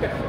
Yeah.